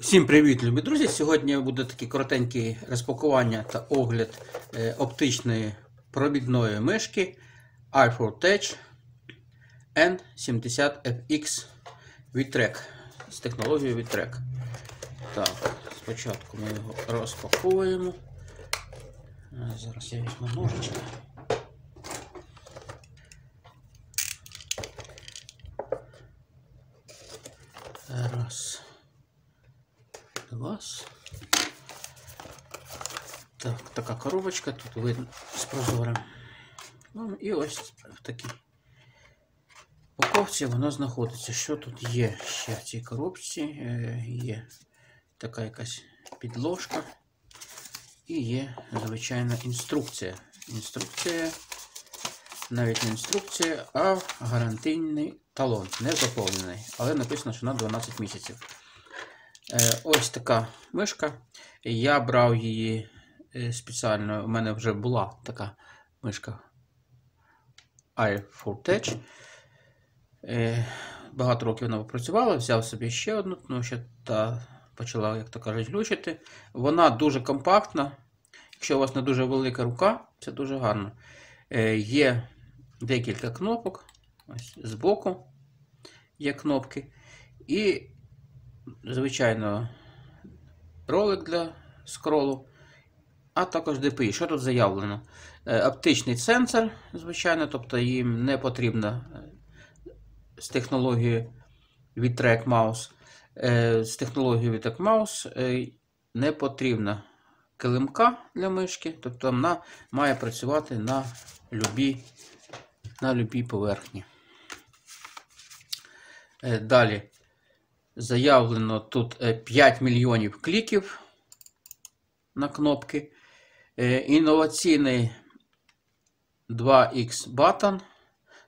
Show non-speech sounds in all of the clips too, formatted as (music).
Всім привіт, любі друзі! Сьогодні буде таке коротеньке розпакування та огляд е, оптичної провідної мишки iPhone Touch N70FX Vitrek з технологією Vitrek. Так, спочатку ми його розпаковуємо. Зараз я візьму ножички. Раз. Вас. Так, така коробочка, тут видно з прозорим. Ну і ось в такій упаковці воно знаходиться. Що тут є ще в цій коробці? Е, Є така якась підложка і є звичайна інструкція. Інструкція, навіть не інструкція, а гарантийний талон, не заповнений, але написано, що на 12 місяців. Е, Ось така мишка. Я брав її е, спеціально. У мене вже була така мишка i4 Touch. Е, Багато років вона попрацювала, взяв собі ще одну, тому що та почала, як то кажуть, глючити. Вона дуже компактна. Якщо у вас не дуже велика рука, це дуже гарно. Є декілька кнопок. Ось збоку є кнопки. І звичайно, ролик для скролу, а також DPI. Що тут заявлено? Е, Оптичний сенсор, звичайно, тобто їм не потрібно е, з технологією Vitrek Mouse. Е, З технологією Vitrek Mouse е, не потрібна килимка для мишки, тобто вона має працювати на любій, на любій поверхні. Далі заявлено тут е, 5 мільйонів кліків на кнопки. Е, Інноваційний 2X Button.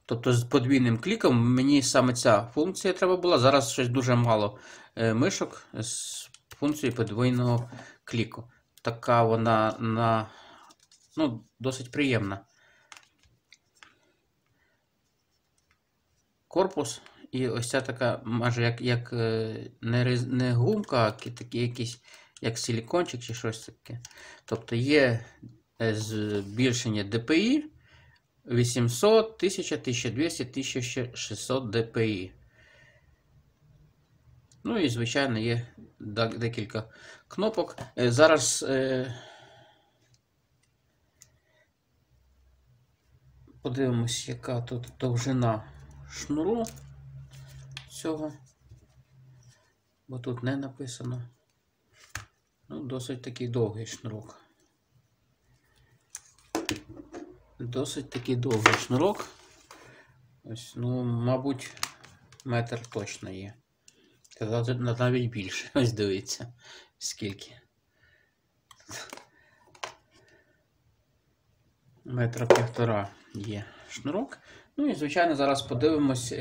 Тобто з подвійним кліком мені саме ця функція треба була. Зараз щось дуже мало е, мишок з функцією подвійного кліку. Така вона на ну, досить приємна. Корпус і ось ця така, майже як як е, не, не гумка, а такі якісь, як силікончик чи щось таке. Тобто є е, збільшення DPI 800, 1000, 1200, 1600 DPI. Ну і, звичайно, є декілька кнопок. Е, Зараз подивимось, яка тут довжина шнуру цього, бо тут не написано. Ну, досить такий довгий шнурок. Досить такий довгий шнурок. Ось, ну, мабуть, метр точно є. Навіть більше. (laughs) Ось дивіться, скільки. Метра півтора є шнурок. Ну і, звичайно, зараз подивимось.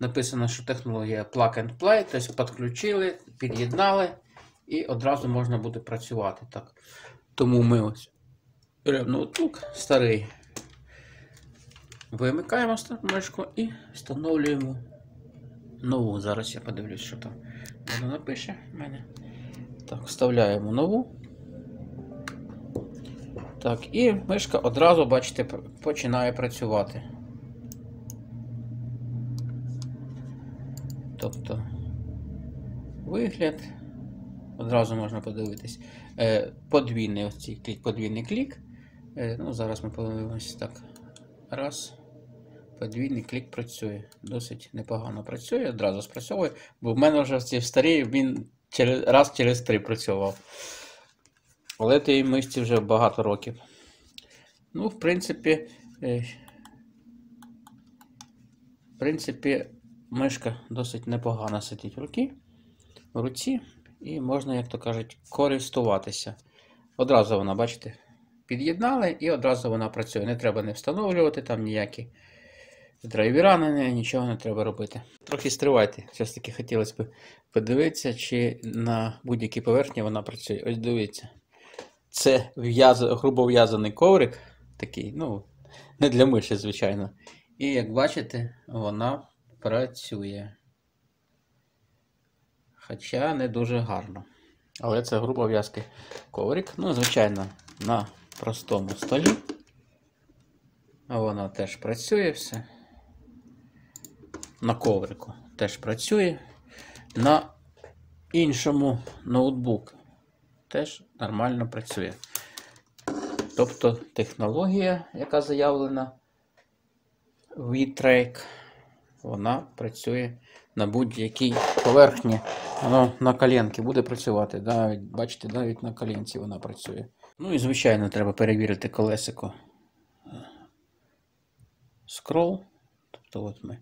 Написано, що технологія plug and play, тобто підключили, під'єднали і одразу можна буде працювати. Так. Тому ми ось беремо ноутбук старий. Вимикаємо мишку і встановлюємо нову. Зараз я подивлюсь, що там воно напише в мене. Так, вставляємо нову. Так, і мишка одразу, бачите, починає працювати. Тобто вигляд. Одразу можна подивитись. Е, подвійний цей клік, подвійний клік. Е, ну, зараз ми подивимося так. Раз. Подвійний клік працює. Досить непогано працює, одразу спрацьовує, бо в мене вже в цій старій він через, раз через три працював. Але тій мишці вже багато років. Ну, в принципі, е, в принципі, мишка досить непогано сидить в руці, в руці, і можна, як то кажуть, користуватися. Одразу вона, бачите, під'єднали і одразу вона працює. Не треба не встановлювати там ніякі драйвера на неї, нічого не треба робити. Трохи стривайте. Все ж таки хотілося б подивитися, чи на будь-якій поверхні вона працює. Ось дивіться. Це в'яз... грубо в'язаний коврик, такий, ну, не для миші, звичайно. І як бачите, вона працює. Хоча не дуже гарно. Але це грубо в'язкий коврик. Ну, звичайно, на простому столі. А воно теж працює все. На коврику теж працює. На іншому ноутбуку теж нормально працює. Тобто технологія, яка заявлена в e вона працює на будь-якій поверхні. Воно на коленки буде працювати. Навіть, бачите, навіть на коленці вона працює. Ну і звичайно, треба перевірити колесико скрол. Тобто от ми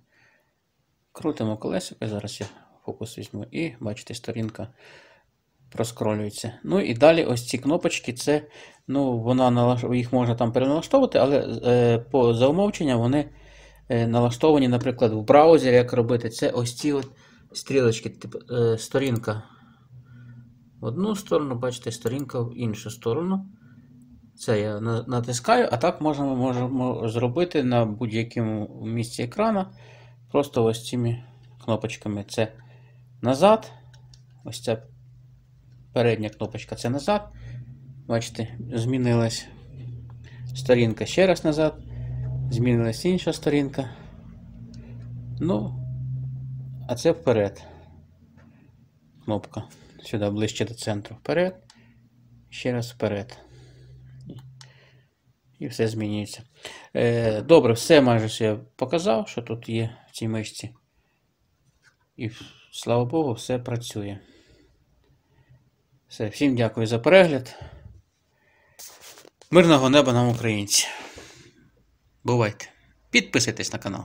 крутимо колесико, зараз я фокус візьму, і бачите, сторінка проскролюється. Ну і далі ось ці кнопочки, це, ну, вона налаш... їх можна там переналаштовувати, але е, по за умовчення вони налаштовані, наприклад, в браузері, як робити, це ось ці от стрілочки, типу, е, сторінка в одну сторону, бачите, сторінка в іншу сторону. Це я натискаю, а так можемо, можемо зробити на будь-якому місці екрану. Просто ось цими кнопочками. Це назад. Ось ця передня кнопочка це назад. Бачите, змінилась сторінка ще раз назад. Змінилась інша сторінка. Ну, а це вперед. Кнопка. Сюди ближче до центру. Вперед. Ще раз вперед. І все змінюється. Е, добре, все майже я показав, що тут є в цій мишці. І слава Богу, все працює. Все, всім дякую за перегляд. Мирного неба нам українці. Бувайте. Підписуйтесь на канал.